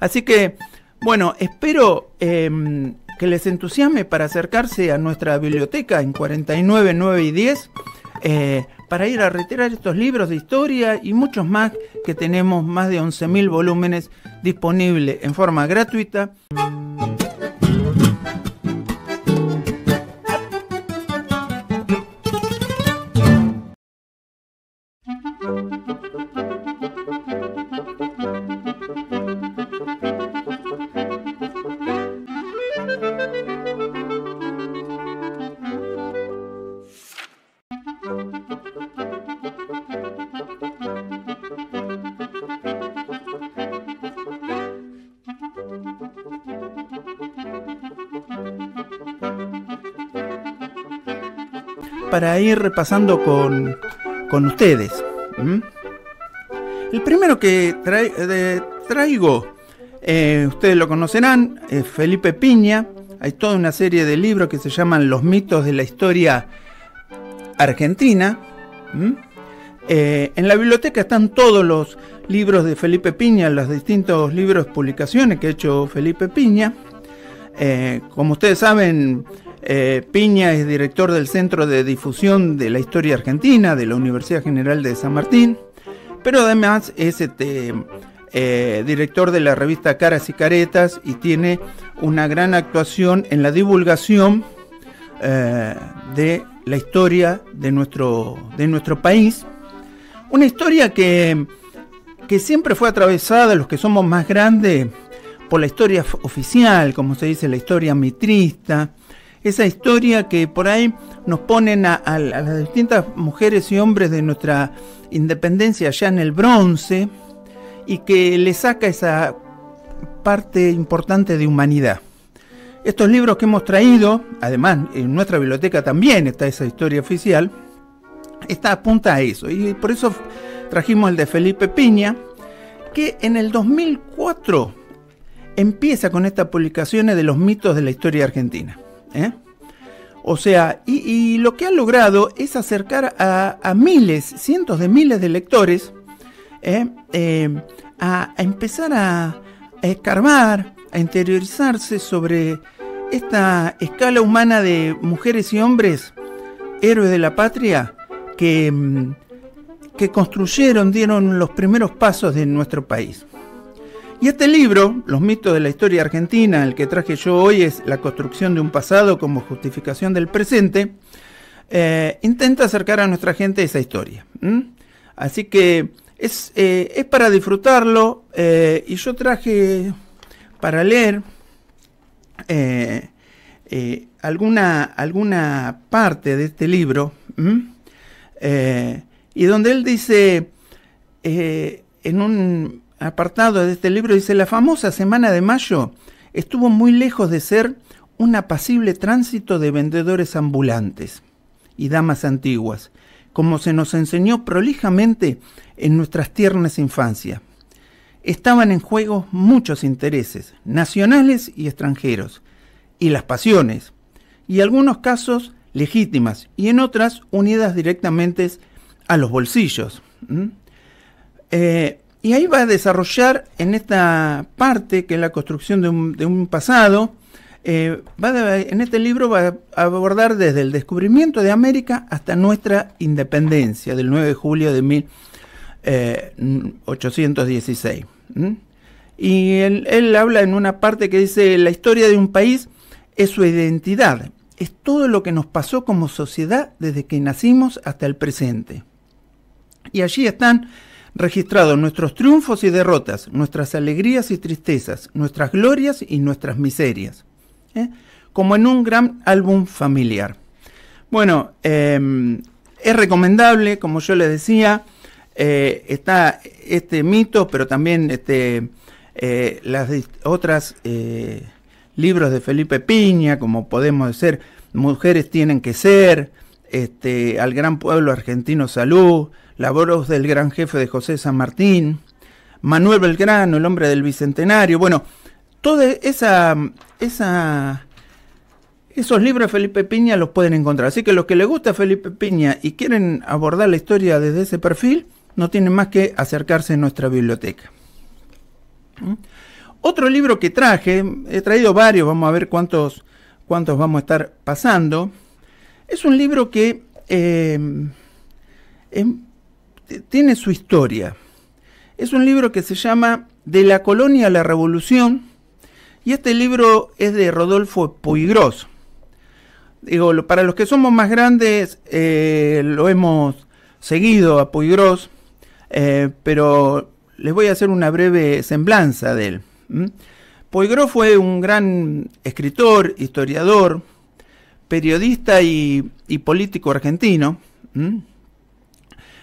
Así que, bueno, espero em, que les entusiasme para acercarse a nuestra biblioteca en 49, 9 y 10 eh, para ir a retirar estos libros de historia y muchos más que tenemos más de 11.000 volúmenes disponibles en forma gratuita. Para ir repasando con, ustedes. El primero que traigo, eh, ustedes lo conocerán, es Felipe Piña. Hay toda una serie de libros que se llaman Los mitos de la historia argentina. Eh, en la biblioteca están todos los libros de Felipe Piña, los distintos libros, publicaciones que ha hecho Felipe Piña. Eh, como ustedes saben, eh, Piña es director del Centro de Difusión de la Historia Argentina de la Universidad General de San Martín, pero además es este, eh, director de la revista Caras y Caretas y tiene una gran actuación en la divulgación eh, de la historia de nuestro, de nuestro país. Una historia que, que siempre fue atravesada, los que somos más grandes, por la historia oficial, como se dice, la historia mitrista, esa historia que por ahí nos ponen a, las distintas mujeres y hombres de nuestra independencia ya en el bronce y que le saca esa parte importante de humanidad. Estos libros que hemos traído, además en nuestra biblioteca también está esa historia oficial, está apunta a eso y por eso trajimos el de Felipe Piña, que en el 2004 empieza con estas publicaciones de los mitos de la historia argentina. ¿Eh? O sea, y, lo que ha logrado es acercar a, miles, cientos de miles de lectores ¿eh? Eh, a, empezar a, escarbar, a interiorizarse sobre esta escala humana de mujeres y hombres, héroes de la patria, que, mm, que construyeron, dieron los primeros pasos de nuestro país. Y este libro, Los mitos de la historia argentina, el que traje yo hoy es La construcción de un pasado como justificación del presente, eh, intenta acercar a nuestra gente esa historia. Así que es, eh, es, para disfrutarlo eh, y yo traje para leer alguna, alguna parte de este libro y donde él dice en un apartado de este libro dice, la famosa Semana de Mayo estuvo muy lejos de ser un apacible tránsito de vendedores ambulantes y damas antiguas, como se nos enseñó prolijamente en nuestras tiernas infancias. Estaban en juego muchos intereses, nacionales y extranjeros, y las pasiones, y algunos casos legítimas, y en otras unidas directamente a los bolsillos. Y ahí va a desarrollar en esta parte, que es la construcción de un, pasado, eh, en este libro va a abordar desde el descubrimiento de América hasta nuestra independencia del 9 de julio de 1816. Eh, y él habla en una parte que dice, la historia de un país es su identidad, es todo lo que nos pasó como sociedad desde que nacimos hasta el presente. Y allí están registrado nuestros triunfos y derrotas, nuestras alegrías y tristezas, nuestras glorias y nuestras miserias, ¿eh? como en un gran álbum familiar. Bueno, em, es recomendable, como yo les decía, eh, está este mito, pero también este, eh, las otras libros de Felipe Piña, como podemos decir, Mujeres tienen que ser, este, al gran pueblo argentino salud, la voz del gran jefe de José San Martín, Manuel Belgrano, el hombre del Bicentenario, bueno, toda esa, esos libros de Felipe Piña los pueden encontrar. Así que los que les gusta Felipe Piña y quieren abordar la historia desde ese perfil, no tienen más que acercarse a nuestra biblioteca. ¿Mm? Otro libro que traje, he traído varios, vamos a ver cuántos, cuántos vamos a estar pasando, es un libro que eh, tiene su historia. Es un libro que se llama De la colonia a la revolución y este libro es de Rodolfo Puigros. Digo, para los que somos más grandes, eh, lo hemos seguido a Puigros, eh, pero les voy a hacer una breve semblanza de él. Puigros fue un gran escritor, historiador, periodista y, político argentino.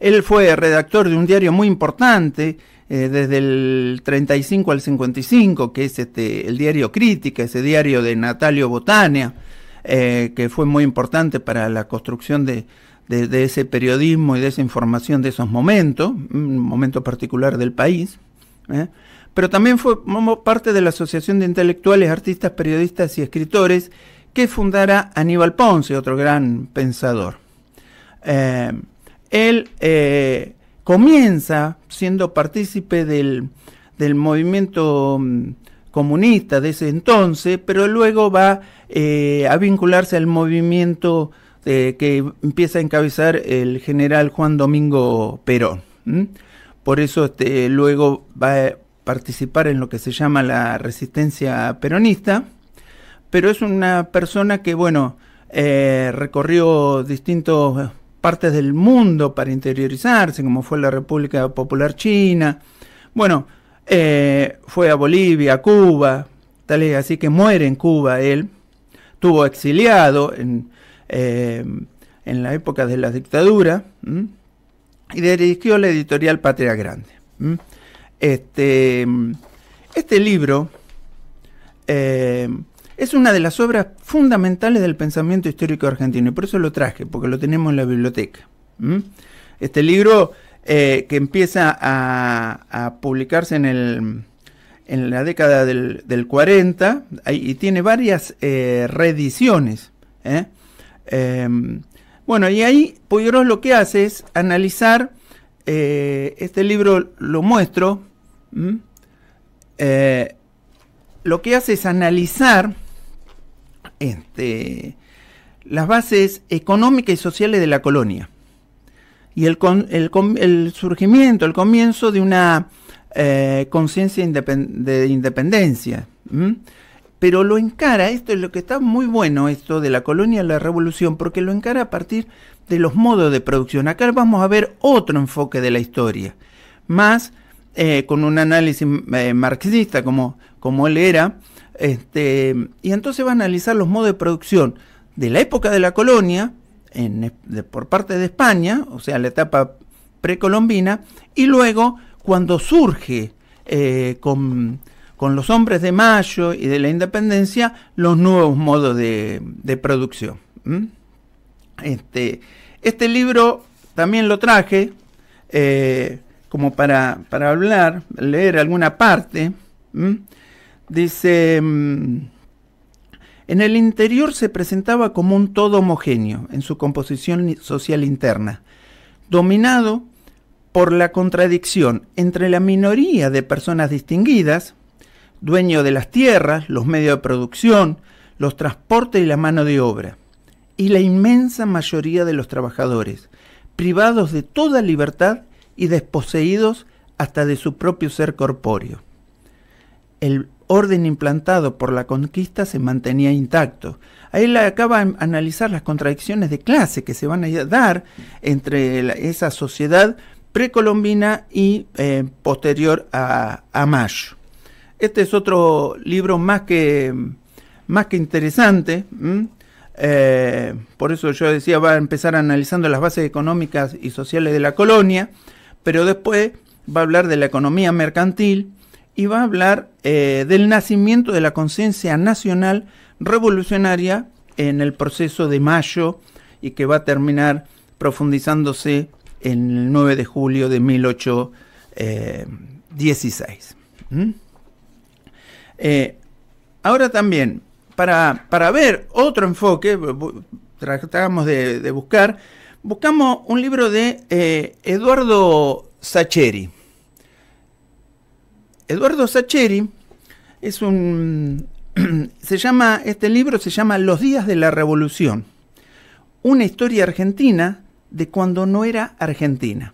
Él fue redactor de un diario muy importante eh, desde el 35 al 55, que es este, el diario Crítica, ese diario de Natalio Botania, eh, que fue muy importante para la construcción de, ese periodismo y de esa información de esos momentos, un momento particular del país. ¿eh? Pero también fue parte de la Asociación de Intelectuales, Artistas, Periodistas y Escritores que fundara Aníbal Ponce, otro gran pensador. Eh, él comienza siendo partícipe del, del movimiento mm, comunista de ese entonces, pero luego va eh, a vincularse al movimiento eh, que empieza a encabezar el general Juan Domingo Perón. Por eso este, luego va a participar en lo que se llama la resistencia peronista, pero es una persona que, bueno, eh, recorrió distintas partes del mundo para interiorizarse, como fue la República Popular China. Bueno, eh, fue a Bolivia, a Cuba, tal es así que muere en Cuba él. Estuvo exiliado en, eh, en la época de la dictadura y dirigió la editorial Patria Grande. Este, este libro eh, es una de las obras fundamentales del pensamiento histórico argentino y por eso lo traje, porque lo tenemos en la biblioteca. Este libro eh, que empieza a, publicarse en, el, en la década del, 40 y tiene varias eh, reediciones. ¿eh? Em, bueno, y ahí Puigros lo que hace es analizar, este libro lo muestro, lo que hace es analizar este, las bases económicas y sociales de la colonia y el, surgimiento, el comienzo de una eh, conciencia de independencia. Pero lo encara, esto es lo que está muy bueno, esto de la colonia a la revolución, porque lo encara a partir de los modos de producción. Acá vamos a ver otro enfoque de la historia, más eh, con un análisis eh, marxista como, como él era, este, y entonces va a analizar los modos de producción de la época de la colonia, por parte de España, o sea, la etapa precolombina, y luego cuando surge eh, con, los hombres de Mayo y de la independencia los nuevos modos de, producción. Este, este libro también lo traje eh, como para, para, hablar, leer alguna parte. Dice... Mm, en el interior se presentaba como un todo homogéneo en su composición social interna, dominado por la contradicción entre la minoría de personas distinguidas, dueño de las tierras, los medios de producción, los transportes y la mano de obra, y la inmensa mayoría de los trabajadores, privados de toda libertad y desposeídos hasta de su propio ser corpóreo. El orden implantado por la conquista se mantenía intacto. Ahí le acaba de analizar las contradicciones de clase que se van a dar entre esa sociedad precolombina y eh, posterior a, Mayo. Este es otro libro más que, más que interesante. Eh, por eso yo decía, va a empezar analizando las bases económicas y sociales de la colonia, pero después va a hablar de la economía mercantil, y va a hablar eh, del nacimiento de la conciencia nacional revolucionaria en el proceso de mayo y que va a terminar profundizándose en el 9 de julio de 1816. ¿Mm? Eh, ahora también, para, para, ver otro enfoque, tratamos de, buscar, buscamos un libro de eh, Eduardo Sacheri. Eduardo Sacheri es un se llama este libro se llama Los días de la revolución. Una historia argentina de cuando no era Argentina.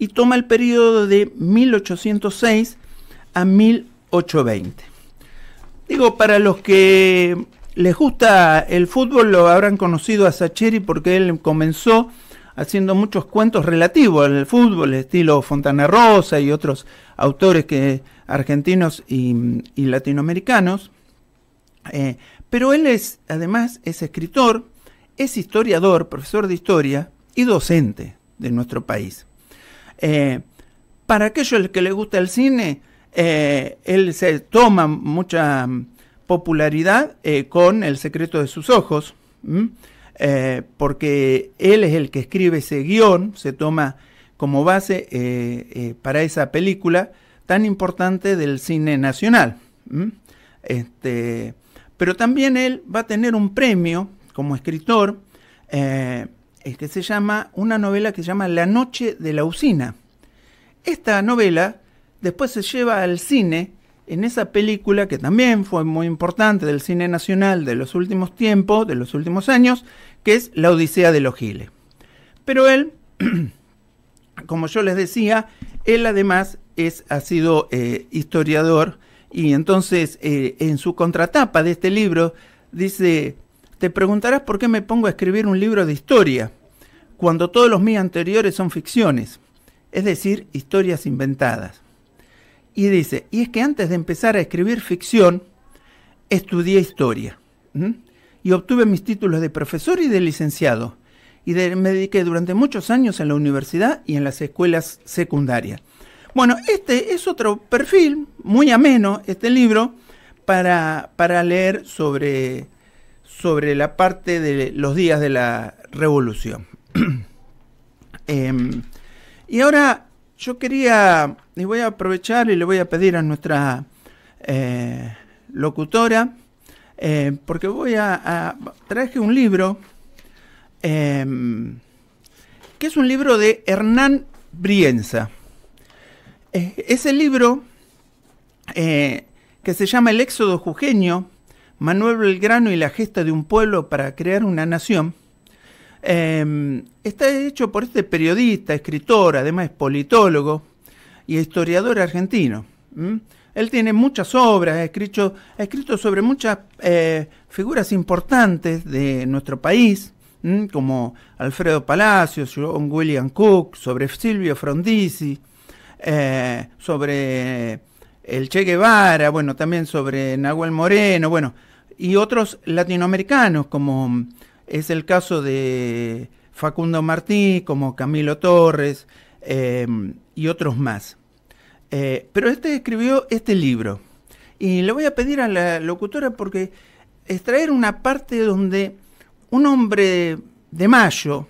Y toma el periodo de 1806 a 1820. Digo, para los que les gusta el fútbol, lo habrán conocido a Sacheri porque él comenzó haciendo muchos cuentos relativos al fútbol, estilo Fontana Rosa y otros autores que, argentinos y, latinoamericanos. Eh, pero él es, además, es escritor, es historiador, profesor de historia y docente de nuestro país. Eh, para aquellos que les gusta el cine, eh, él se toma mucha popularidad con El secreto de sus ojos, porque él es el que escribe ese guion, se toma como base para esa película tan importante del cine nacional. Este, pero también él va a tener un premio como escritor eh, que se llama, una novela que se llama La Noche de la Usina. Esta novela después se lleva al cine en esa película que también fue muy importante del cine nacional de los últimos tiempos, de los últimos años, que es La Odisea de los Giles. Pero él, como yo les decía, él además es, ha sido eh, historiador y entonces eh, en su contratapa de este libro dice, te preguntarás por qué me pongo a escribir un libro de historia cuando todos los míos anteriores son ficciones, es decir, historias inventadas. Y dice, y es que antes de empezar a escribir ficción, estudié historia y obtuve mis títulos de profesor y de licenciado y me dediqué durante muchos años en la universidad y en las escuelas secundarias. Bueno, este es otro perfil, muy ameno, este libro, para, para leer sobre, sobre la parte de los días de la revolución. Em, y ahora yo quería, y voy a aprovechar y le voy a pedir a nuestra eh, locutora, eh, porque voy a, traje un libro, em, que es un libro de Hernán Brienza. Eh, ese libro, eh, que se llama El Éxodo Jujeño, Manuel Belgrano y la gesta de un pueblo para crear una nación, em, está hecho por este periodista, escritor, además es politólogo y historiador argentino. Él tiene muchas obras, ha escrito, sobre muchas eh, figuras importantes de nuestro país, como Alfredo Palacios, John William Cook, sobre Silvio Frondizi, eh, sobre el Che Guevara, bueno, también sobre Nahuel Moreno, bueno, y otros latinoamericanos, como es el caso de Facundo Martí, como Camilo Torres eh, y otros más. Eh, pero este escribió este libro. Y le voy a pedir a la locutora porque extraer una parte donde un hombre de mayo,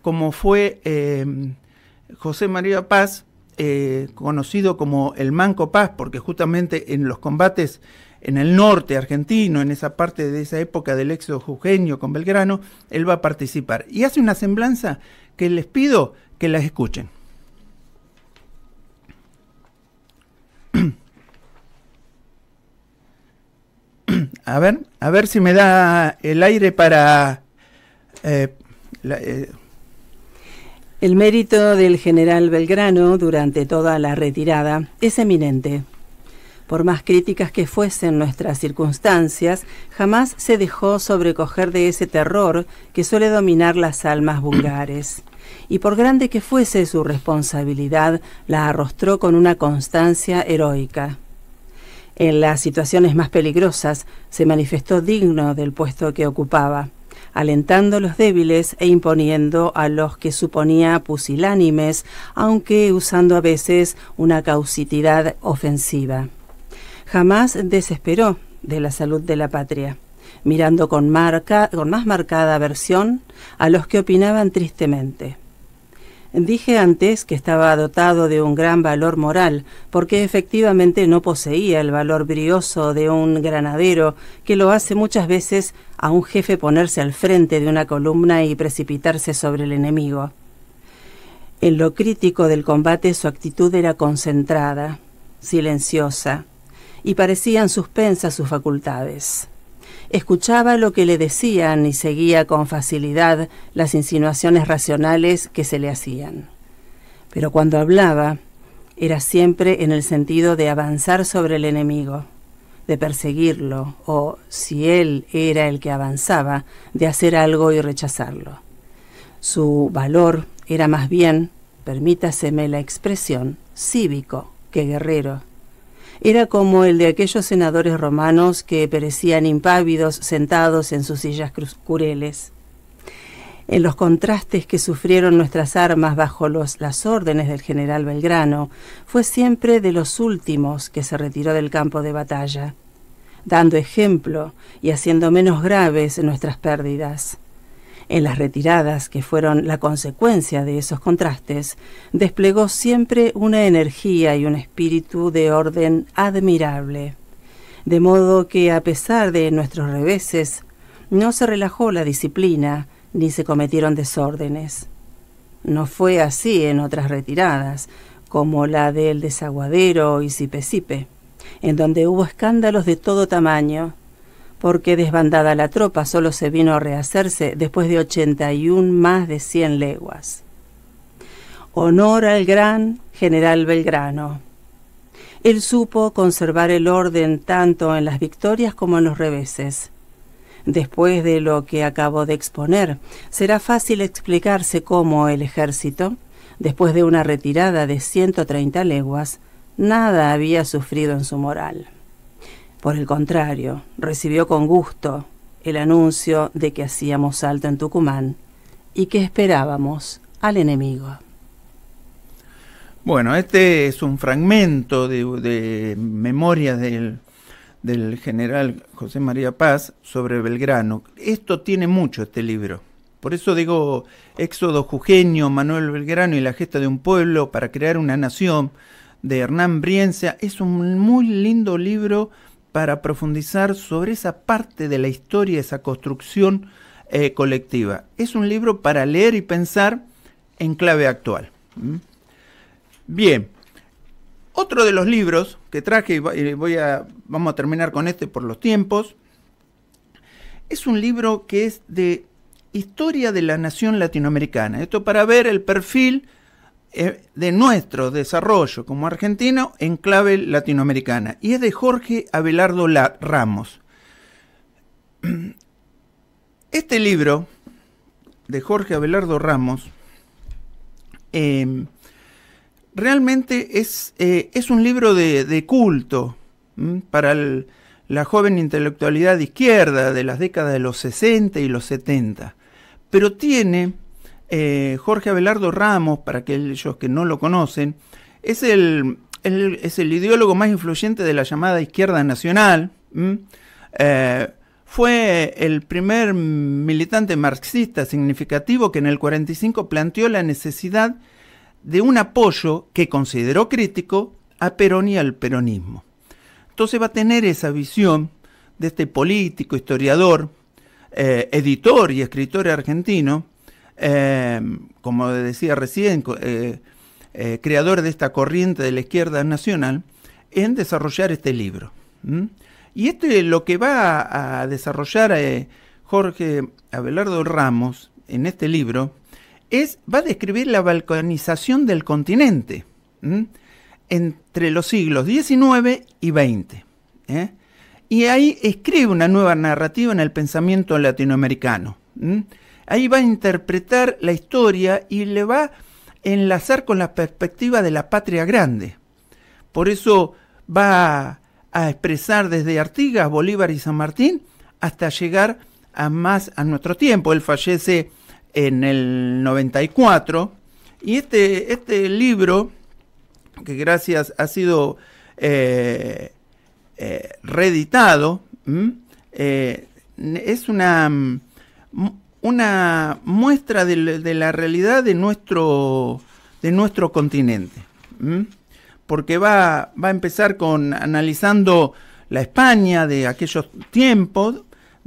como fue José María Paz, eh, conocido como el Manco Paz, porque justamente en los combates en el norte argentino, en esa parte de esa época del éxodo jujeño con Belgrano, él va a participar. Y hace una semblanza que les pido que la escuchen. A ver, a ver si me da el aire para... Eh, eh, el mérito del general Belgrano durante toda la retirada es eminente. Por más críticas que fuesen nuestras circunstancias, jamás se dejó sobrecoger de ese terror que suele dominar las almas vulgares. Y por grande que fuese su responsabilidad, la arrostró con una constancia heroica. En las situaciones más peligrosas se manifestó digno del puesto que ocupaba alentando a los débiles e imponiendo a los que suponía pusilánimes, aunque usando a veces una causitidad ofensiva. Jamás desesperó de la salud de la patria, mirando con, más marcada aversión a los que opinaban tristemente. Dije antes que estaba dotado de un gran valor moral, porque efectivamente no poseía el valor brioso de un granadero, que lo hace muchas veces a un jefe ponerse al frente de una columna y precipitarse sobre el enemigo. En lo crítico del combate su actitud era concentrada, silenciosa, y parecían suspensas sus facultades. Escuchaba lo que le decían y seguía con facilidad las insinuaciones racionales que se le hacían. Pero cuando hablaba, era siempre en el sentido de avanzar sobre el enemigo, de perseguirlo, o, si él era el que avanzaba, de hacer algo y rechazarlo. Su valor era más bien, permítaseme la expresión, cívico que guerrero era como el de aquellos senadores romanos que perecían impávidos sentados en sus sillas cureles. En los contrastes que sufrieron nuestras armas bajo las órdenes del general Belgrano, fue siempre de los últimos que se retiró del campo de batalla, dando ejemplo y haciendo menos graves nuestras pérdidas en las retiradas, que fueron la consecuencia de esos contrastes, desplegó siempre una energía y un espíritu de orden admirable. De modo que, a pesar de nuestros reveses, no se relajó la disciplina ni se cometieron desórdenes. No fue así en otras retiradas, como la del desaguadero y Sipe, en donde hubo escándalos de todo tamaño, porque desbandada la tropa solo se vino a rehacerse después de 81 más de 100 leguas. Honor al gran general Belgrano. Él supo conservar el orden tanto en las victorias como en los reveses. Después de lo que acabo de exponer, será fácil explicarse cómo el ejército, después de una retirada de 130 leguas, nada había sufrido en su moral. Por el contrario, recibió con gusto el anuncio de que hacíamos salto en Tucumán y que esperábamos al enemigo. Bueno, este es un fragmento de, memorias del, del, general José María Paz sobre Belgrano. Esto tiene mucho, este libro. Por eso digo, Éxodo Jujeño, Manuel Belgrano y la gesta de un pueblo para crear una nación de Hernán Brienza. Es un muy lindo libro para profundizar sobre esa parte de la historia, esa construcción eh, colectiva. Es un libro para leer y pensar en clave actual. Bien, otro de los libros que traje, y voy a, vamos a terminar con este por los tiempos, es un libro que es de historia de la nación latinoamericana. Esto para ver el perfil de nuestro desarrollo como argentino en clave latinoamericana. Y es de Jorge Abelardo Ramos. Este libro de Jorge Abelardo Ramos em, realmente es, eh, es, un libro de, culto para la joven intelectualidad izquierda de las décadas de los 60 y los 70, pero tiene eh, Jorge Abelardo Ramos, para aquellos que no lo conocen, es el, es el ideólogo más influyente de la llamada izquierda nacional. Eh, fue el primer militante marxista significativo que en el 45 planteó la necesidad de un apoyo que consideró crítico a Perón y al peronismo. Entonces va a tener esa visión de este político, historiador, eh, editor y escritor argentino, Em, como decía recién, eh, eh, creador de esta corriente de la izquierda nacional, en desarrollar este libro. Y este lo que va a, desarrollar eh, Jorge Abelardo Ramos en este libro es, va a describir la balcanización del continente entre los siglos XIX y XX. Y ahí escribe una nueva narrativa en el pensamiento latinoamericano ahí va a interpretar la historia y le va a enlazar con la perspectiva de la patria grande. Por eso va a expresar desde Artigas, Bolívar y San Martín hasta llegar a más a nuestro tiempo. Él fallece en el 94 y este, este libro, que gracias ha sido eh, eh, reeditado, eh, es una una muestra de, la realidad de nuestro, de nuestro continente. Porque va, va a empezar con analizando la España de aquellos tiempos,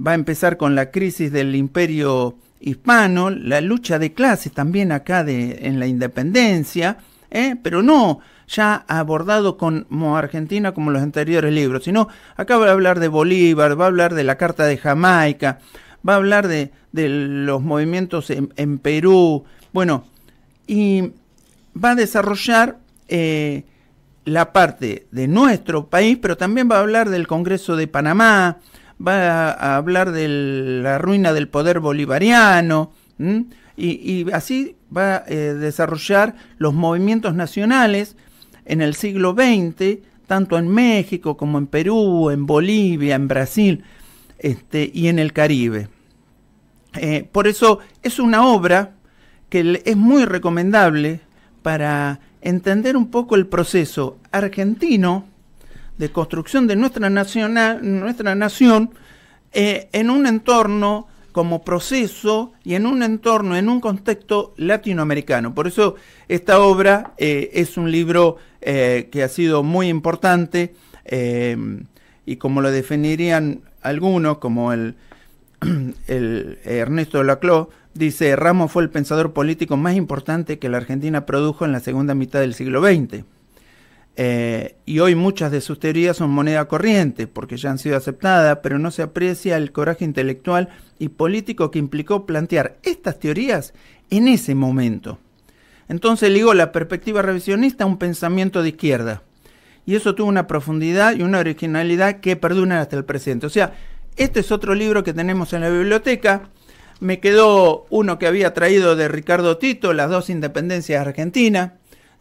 va a empezar con la crisis del imperio hispano, la lucha de clases también acá de, en la independencia, ¿eh? pero no ya abordado como Argentina como los anteriores libros, sino acá va a hablar de Bolívar, va a hablar de la Carta de Jamaica, va a hablar de, los movimientos en, Perú, bueno, y va a desarrollar eh, la parte de nuestro país, pero también va a hablar del Congreso de Panamá, va a, hablar de la ruina del poder bolivariano, y, así va a eh, desarrollar los movimientos nacionales en el siglo XX, tanto en México como en Perú, en Bolivia, en Brasil este, y en el Caribe. Eh, por eso es una obra que es muy recomendable para entender un poco el proceso argentino de construcción de nuestra, nuestra nación eh, en un entorno como proceso y en un entorno, en un contexto latinoamericano. Por eso esta obra eh, es un libro que ha sido muy importante y como lo definirían algunos, como el, el Ernesto Laclau, dice, Ramos fue el pensador político más importante que la Argentina produjo en la segunda mitad del siglo XX. Eh, y hoy muchas de sus teorías son moneda corriente, porque ya han sido aceptadas, pero no se aprecia el coraje intelectual y político que implicó plantear estas teorías en ese momento. Entonces ligó la perspectiva revisionista a un pensamiento de izquierda. Y eso tuvo una profundidad y una originalidad que perduran hasta el presente. O sea, este es otro libro que tenemos en la biblioteca. Me quedó uno que había traído de Ricardo Tito, Las dos independencias argentinas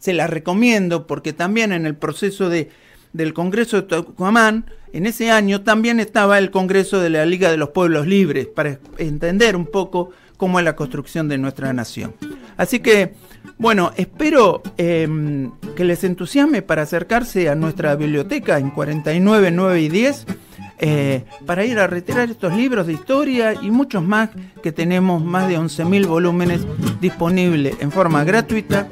se la recomiendo porque también en el proceso de, del Congreso de Tucumán, en ese año también estaba el Congreso de la Liga de los Pueblos Libres, para entender un poco cómo es la construcción de nuestra nación. Así que, bueno, espero em, que les entusiasme para acercarse a nuestra biblioteca en 49, 9 y 10. Eh, para ir a retirar estos libros de historia y muchos más que tenemos más de 11.000 volúmenes disponibles en forma gratuita